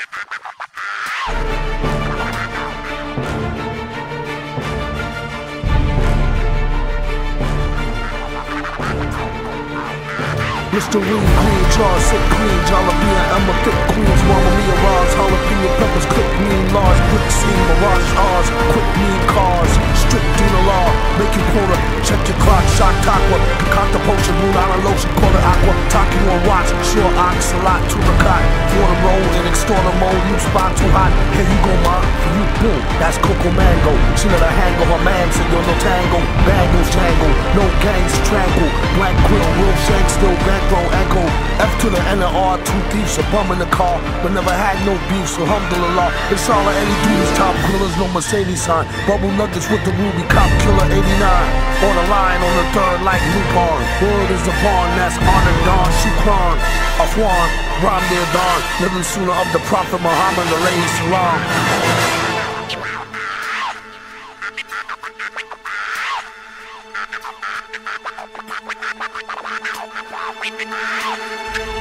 Listerine, green jars, sick clean, jalapeno, Emma, thick queens, Mama Mia, Roz, jalapeno peppers, click mean, large, quick scene, mirage R's, quick mean cars, strict Dina law, make you quarter, check your clock, shot aqua, concoct a potion, talking on watch, sure ox, a lot, to the cot, water roll, and extort a mode, you spot too hot, here you go, ma, for you, boom, that's Coco Mango, she let her hang her man, so you're no tango, bangles no gangs strangle, black quill, real shank, still bankroll, echo, F to the N and R, two thieves, a bum in the car, but never had no beef, so alhamdulillah, it's all of any dudes, top killers, no Mercedes sign, bubble nuggets with the ruby, cop killer 89, on the line, on the third, like Lupon, word is upon, that's honor, dawn, shukran, Afwan, Ram near dawn, living Sunnah of the Prophet Muhammad, alayhi salam. You.